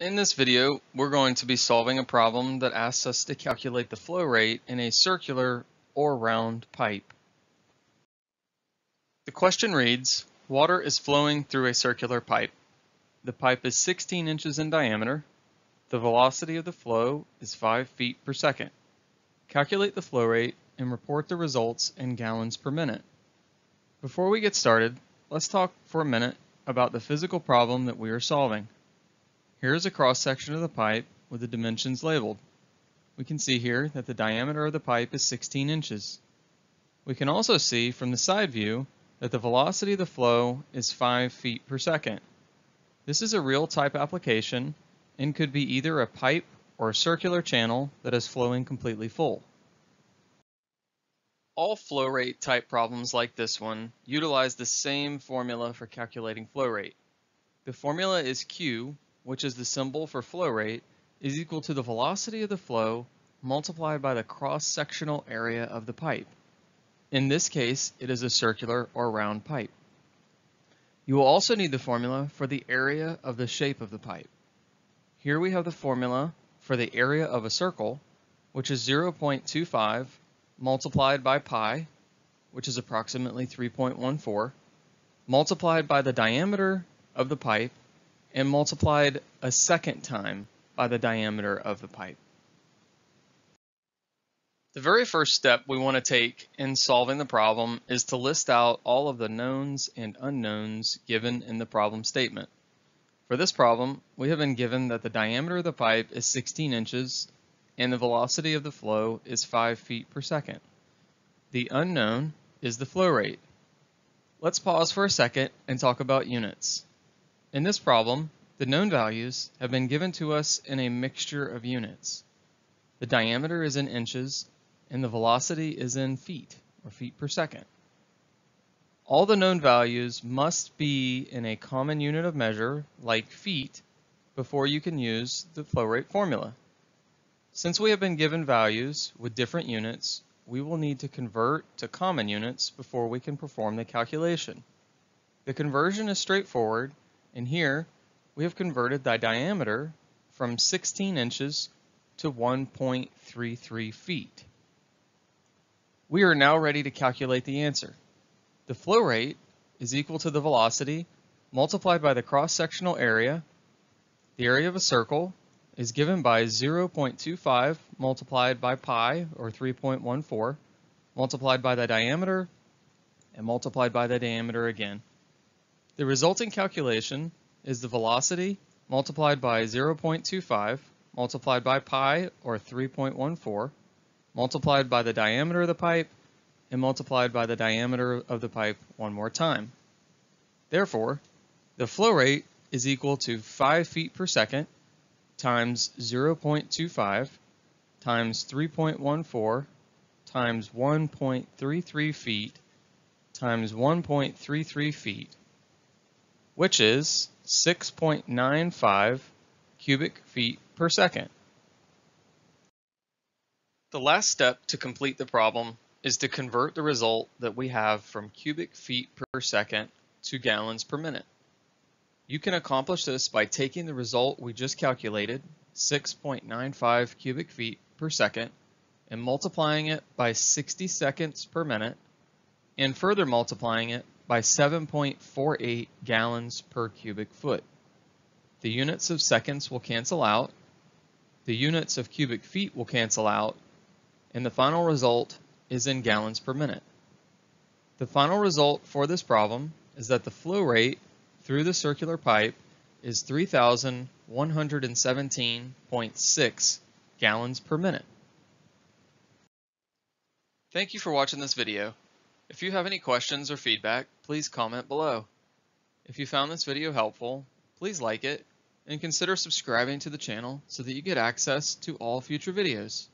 In this video, we're going to be solving a problem that asks us to calculate the flow rate in a circular or round pipe. The question reads, water is flowing through a circular pipe. The pipe is 16 inches in diameter. The velocity of the flow is 5 feet per second. Calculate the flow rate and report the results in gallons per minute. Before we get started, let's talk for a minute about the physical problem that we are solving. Here is a cross-section of the pipe with the dimensions labeled. We can see here that the diameter of the pipe is 16 inches. We can also see from the side view that the velocity of the flow is 5 feet per second. This is a real type application and could be either a pipe or a circular channel that is flowing completely full. All flow rate type problems like this one utilize the same formula for calculating flow rate. The formula is Q which is the symbol for flow rate, is equal to the velocity of the flow multiplied by the cross-sectional area of the pipe. In this case, it is a circular or round pipe. You will also need the formula for the area of the shape of the pipe. Here we have the formula for the area of a circle, which is 0.25 multiplied by pi, which is approximately 3.14, multiplied by the diameter of the pipe, and multiplied a second time by the diameter of the pipe. The very first step we want to take in solving the problem is to list out all of the knowns and unknowns given in the problem statement. For this problem, we have been given that the diameter of the pipe is 16 inches and the velocity of the flow is 5 feet per second. The unknown is the flow rate. Let's pause for a second and talk about units. In this problem, the known values have been given to us in a mixture of units. The diameter is in inches, and the velocity is in feet, or feet per second. All the known values must be in a common unit of measure, like feet, before you can use the flow rate formula. Since we have been given values with different units, we will need to convert to common units before we can perform the calculation. The conversion is straightforward and here we have converted the diameter from 16 inches to 1.33 feet. We are now ready to calculate the answer. The flow rate is equal to the velocity multiplied by the cross-sectional area. The area of a circle is given by 0.25 multiplied by pi, or 3.14, multiplied by the diameter, and multiplied by the diameter again. The resulting calculation is the velocity multiplied by 0.25 multiplied by pi, or 3.14, multiplied by the diameter of the pipe, and multiplied by the diameter of the pipe one more time. Therefore, the flow rate is equal to 5 feet per second times 0.25 times 3.14 times 1.33 feet times 1.33 feet which is 6.95 cubic feet per second. The last step to complete the problem is to convert the result that we have from cubic feet per second to gallons per minute. You can accomplish this by taking the result we just calculated, 6.95 cubic feet per second, and multiplying it by 60 seconds per minute, and further multiplying it by 7.48 gallons per cubic foot. The units of seconds will cancel out, the units of cubic feet will cancel out, and the final result is in gallons per minute. The final result for this problem is that the flow rate through the circular pipe is 3,117.6 gallons per minute. Thank you for watching this video. If you have any questions or feedback, please comment below. If you found this video helpful, please like it and consider subscribing to the channel so that you get access to all future videos.